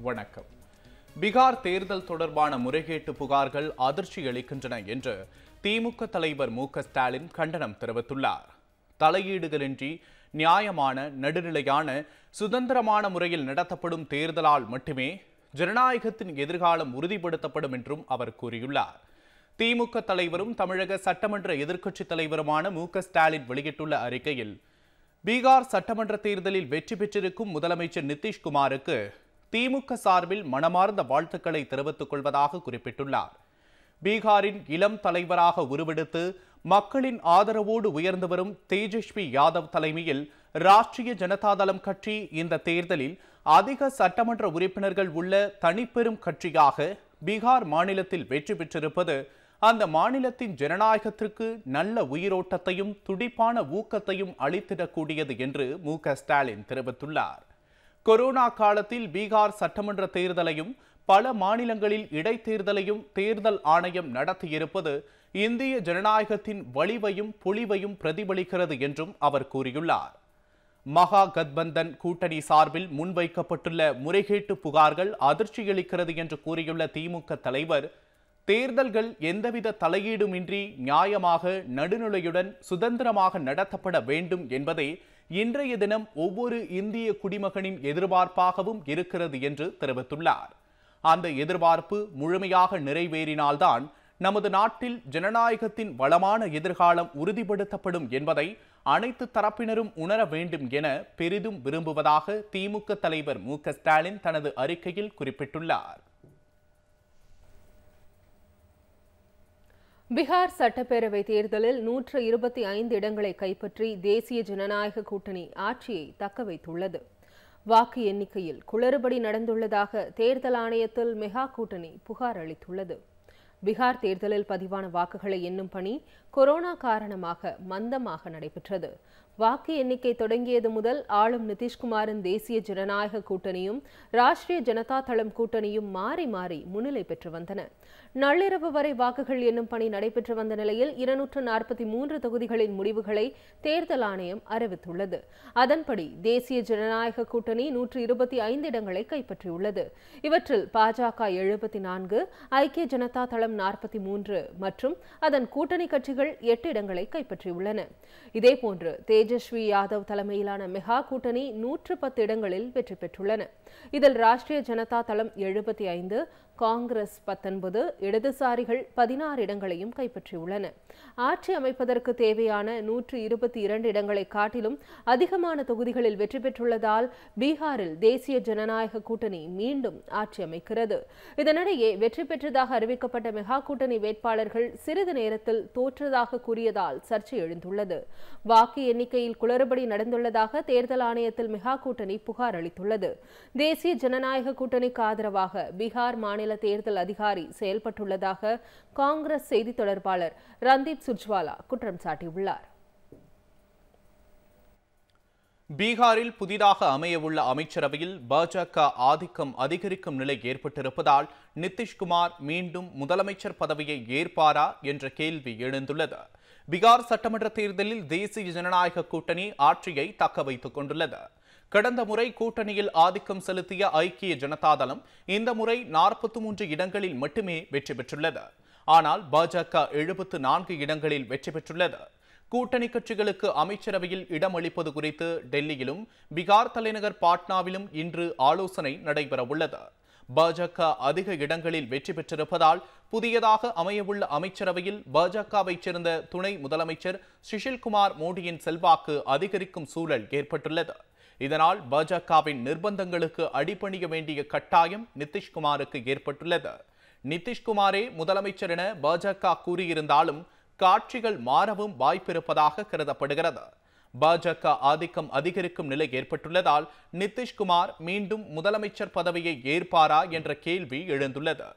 வணக்கம். பீகார் தேர்தல் தொடர்பான முறைகேட்டு புகார்கள் அதிர்ச்சி அளிக்கின்றன என்று திமுக தலைவர் மு ஸ்டாலின் கண்டனம் தெரிவித்துள்ளார். தலையீடுகளின்றி நியாயமான நடுநிலையான சுதந்திரமான முறையில் நடத்தப்படும் தேர்தலால் மட்டுமே ஜனநாயகத்தின் எதிர்காலம் உறுதிப்படுத்தப்படும் என்றும் அவர் கூறியுள்ளார். திமுக தலைவரும் தமிழக சட்டமன்ற எதிர்க்கட்சித் தலைவருமான மு ஸ்டாலின் வெளியிட்டுள்ள அறிக்கையில் பீகார் சட்டமன்ற தேர்தலில் வெற்றி பெற்றிருக்கும் முதலமைச்சர் நிதிஷ்குமாருக்கு திமுக சார்பில் மனமார்ந்த வாழ்த்துக்களை தெரிவித்துக் கொள்வதாக குறிப்பிட்டுள்ளார். பீகாரின் இளம் தலைவராக உருவெடுத்து மக்களின் ஆதரவோடு உயர்ந்து வரும் தேஜஸ்வி யாதவ் தலைமையில் ராஷ்டிரிய ஜனதாதளம் கட்சி இந்த தேர்தலில் அதிக சட்டமன்ற உறுப்பினர்கள் உள்ள தனிப்பெரும் கட்சியாக பீகார் மாநிலத்தில் வெற்றி பெற்றிருப்பது அந்த மாநிலத்தின் ஜனநாயகத்திற்கு நல்ல உயிரோட்டத்தையும் துடிப்பான ஊக்கத்தையும் அளித்திடக்கூடியது என்று மு க ஸ்டாலின் தெரிவித்துள்ளார். கொரோனா காலத்தில் பீகார் சட்டமன்ற தேர்தலையும் பல மாநிலங்களில் இடைத்தேர்தலையும் தேர்தல் ஆணையம் நடத்தியிருப்பது இந்திய ஜனநாயகத்தின் வலிவையும் பொலிவையும் பிரதிபலிக்கிறது என்றும் அவர் கூறியுள்ளார். மகா கத்பந்தன் கூட்டணி சார்பில் முன்வைக்கப்பட்டுள்ள முறைகேட்டு புகார்கள் அதிர்ச்சியளிக்கிறது என்று கூறியுள்ள திமுக தலைவர் தேர்தல்கள் எந்தவித தலையீடுமின்றி நியாயமாக நடுநிலையுடன் சுதந்திரமாக நடத்தப்பட வேண்டும் என்பதே இன்றைய தினம் ஒவ்வொரு இந்திய குடிமகனின் எதிர்பார்ப்பாகவும் இருக்கிறது என்று தெரிவித்துள்ளார். அந்த எதிர்பார்ப்பு முழுமையாக நிறைவேறினால்தான் நமது நாட்டில் ஜனநாயகத்தின் வளமான எதிர்காலம் உறுதிப்படுத்தப்படும் என்பதை அனைத்து தரப்பினரும் உணர வேண்டும் என பெரிதும் விரும்புவதாக திமுக தலைவர் மு க ஸ்டாலின் தனது அறிக்கையில் குறிப்பிட்டுள்ளார். பீகார் சட்டப்பேரவை தேர்தலில் நூற்று இருபத்தி ஐந்து இடங்களை கைப்பற்றி தேசிய ஜனநாயக கூட்டணி ஆட்சியை தக்க வைத்துள்ளது. வாக்கு எண்ணிக்கையில் குளறுபடி நடந்துள்ளதாக தேர்தல் ஆணையத்தில் மெகா கூட்டணி புகார் அளித்துள்ளது. பீகார் தேர்தலில் பதிவான வாக்குகளை எண்ணும் பணி கொரோனா காரணமாக மந்தமாக நடைபெற்றது. வாக்கு எண்ணிக்கை தொடங்கியது முதல் ஆளும் நிதிஷ்குமாரின் தேசிய ஜனநாயக கூட்டணியும் ராஷ்டிரிய ஜனதா தளம் கூட்டணியும் மாறி மாறி முன்னிலை பெற்று வந்தன. நள்ளிரவு வரை வாக்குகள் எண்ணும் பணி நடைபெற்று வந்த நிலையில் இருநூற்று நாற்பத்தி மூன்று தொகுதிகளின் முடிவுகளை தேர்தல் ஆணையம் அறிவித்துள்ளது. அதன்படி தேசிய ஜனநாயக கூட்டணி நூற்று இருபத்தி ஐந்து இடங்களை கைப்பற்றியுள்ளது. இவற்றில் பாஜக எழுபத்தி நான்கு ஐக்கிய ஜனதா தளம் நாற்பத்தி மூன்று மற்றும் அதன் கூட்டணி கட்சிகள் எட்டு இடங்களை கைப்பற்றியுள்ளன. இதேபோன்று தேஜஸ்வி யாதவ் தலைமையிலான மெகா கூட்டணி நூற்று பத்து இடங்களில் வெற்றி பெற்றுள்ளன. இதில் ராஷ்டிரிய ஜனதா தளம் எழுபத்தி ஐந்து காங்கிரஸ் பத்தொன்பது இடதுசாரிகள் பதினாறு இடங்களையும் கைப்பற்றியுள்ளன. ஆட்சி அமைப்பதற்கு தேவையான நூற்று இருபத்தி இரண்டு இடங்களை காட்டிலும் அதிகமான தொகுதிகளில் வெற்றி பெற்றுள்ளதால் பீகாரில் தேசிய ஜனநாயக கூட்டணி மீண்டும் ஆட்சி அமைக்கிறது. இதனிடையே வெற்றி பெற்றதாக அறிவிக்கப்பட்ட மெகா கூட்டணி வேட்பாளர்கள் சிறிது நேரத்தில் தோற்றதாக கூறியதால் சர்ச்சை எழுந்துள்ளது. வாக்கு எண்ணிக்கையில் குளறுபடி நடந்துள்ளதாக தேர்தல் ஆணையத்தில் மெகா கூட்டணி புகார் அளித்துள்ளது. தேசிய ஜனநாயக கூட்டணிக்கு ஆதரவாக பீகார் மாநில மாநில தேர்தல் அதிகாரி செயல்பட்டுள்ளதாக காங்கிரஸ் செய்தி தொடர்பாளர் ரந்தீப் சுர்ஜ்வாலா குற்றம் சாட்டியுள்ளார். பீகாரில் புதிதாக அமையவுள்ள அமைச்சரவையில் பாஜக ஆதிக்கம் அதிகரிக்கும் நிலை ஏற்பட்டிருப்பதால் நிதிஷ்குமார் மீண்டும் முதலமைச்சர் பதவியை ஏற்பாரா என்ற கேள்வி எழுந்துள்ளது. பீகார் சட்டமன்ற தேர்தலில் தேசிய ஜனநாயக கூட்டணி ஆட்சியை தக்க வைத்துக் கொண்டுள்ளது. கடந்த முறை கூட்டணியில் ஆதிக்கம் செலுத்திய ஐக்கிய ஜனதாதளம் இந்த முறை நாற்பத்தி மூன்று இடங்களில் மட்டுமே வெற்றி பெற்றுள்ளது. ஆனால் பாஜக எழுபத்து நான்கு இடங்களில் வெற்றி பெற்றுள்ளது. கூட்டணி கட்சிகளுக்கு அமைச்சரவையில் இடமளிப்பது குறித்து டெல்லியிலும் பீகார் தலைநகர் பாட்னாவிலும் இன்று ஆலோசனை நடைபெறவுள்ளது. பாஜக அதிக இடங்களில் வெற்றி பெற்றிருப்பதால் புதியதாக அமையவுள்ள அமைச்சரவையில் பாஜகவைச் சேர்ந்த துணை முதலமைச்சர் சுஷில்குமார் மோடியின் செல்வாக்கு அதிகரிக்கும் சூழல் ஏற்பட்டுள்ளது. இதனால் பாஜகவின் நிர்பந்தங்களுக்கு அடிபணிய வேண்டிய கட்டாயம் நிதிஷ்குமாருக்கு ஏற்பட்டுள்ளது. நிதிஷ்குமாரே முதலமைச்சர் என பாஜக கூறியிருந்தாலும் காட்சிகள் மாறவும் வாய்ப்பிருப்பதாக கருதப்படுகிறது. பாஜக ஆதிக்கம் அதிகரிக்கும் நிலை ஏற்பட்டுள்ளதால் நிதிஷ்குமார் மீண்டும் முதலமைச்சர் பதவியை ஏற்பாரா என்ற கேள்வி எழுந்துள்ளது.